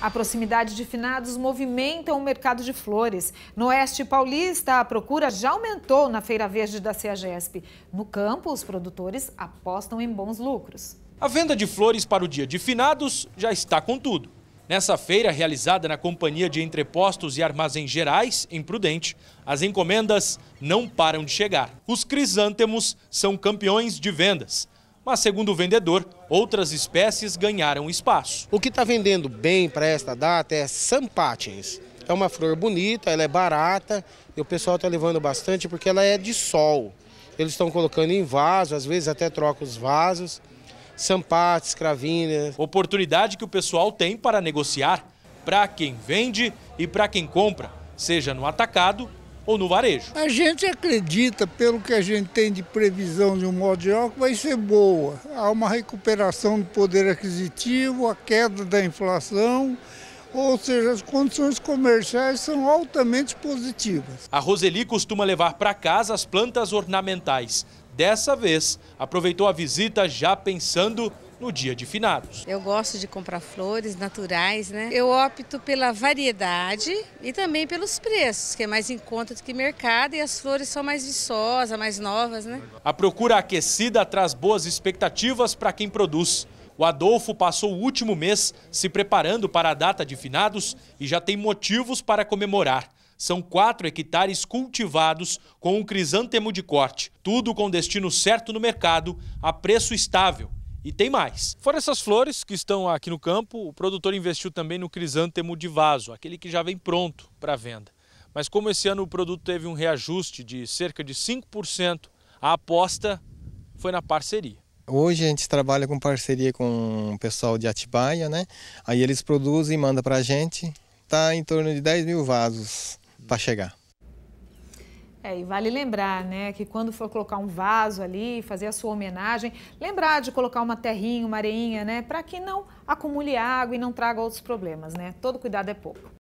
A proximidade de finados movimenta o mercado de flores. No Oeste Paulista, a procura já aumentou na Feira Verde da CEAGESP. No campo, os produtores apostam em bons lucros. A venda de flores para o dia de finados já está com tudo. Nessa feira, realizada na Companhia de Entrepostos e Armazém Gerais, em Prudente, as encomendas não param de chegar. Os crisântemos são campeões de vendas mas segundo o vendedor, outras espécies ganharam espaço. O que está vendendo bem para esta data é Sampatins. É uma flor bonita, ela é barata e o pessoal está levando bastante porque ela é de sol. Eles estão colocando em vaso, às vezes até trocam os vasos. Sampates, cravinhas. Oportunidade que o pessoal tem para negociar para quem vende e para quem compra, seja no atacado ou no varejo. A gente acredita, pelo que a gente tem de previsão de um modo geral, que vai ser boa. Há uma recuperação do poder aquisitivo, a queda da inflação, ou seja, as condições comerciais são altamente positivas. A Roseli costuma levar para casa as plantas ornamentais. Dessa vez, aproveitou a visita já pensando no dia de finados. Eu gosto de comprar flores naturais, né? Eu opto pela variedade e também pelos preços, que é mais em conta do que mercado e as flores são mais viçosas, mais novas, né? A procura aquecida traz boas expectativas para quem produz. O Adolfo passou o último mês se preparando para a data de finados e já tem motivos para comemorar. São quatro hectares cultivados com um crisântemo de corte, tudo com destino certo no mercado, a preço estável e tem mais. Fora essas flores que estão aqui no campo, o produtor investiu também no crisântemo de vaso, aquele que já vem pronto para venda. Mas como esse ano o produto teve um reajuste de cerca de 5%, a aposta foi na parceria. Hoje a gente trabalha com parceria com o pessoal de Atibaia, né? Aí eles produzem e mandam para a gente. Está em torno de 10 mil vasos para chegar. É, e vale lembrar, né, que quando for colocar um vaso ali, fazer a sua homenagem, lembrar de colocar uma terrinha, uma areinha, né, para que não acumule água e não traga outros problemas, né? Todo cuidado é pouco.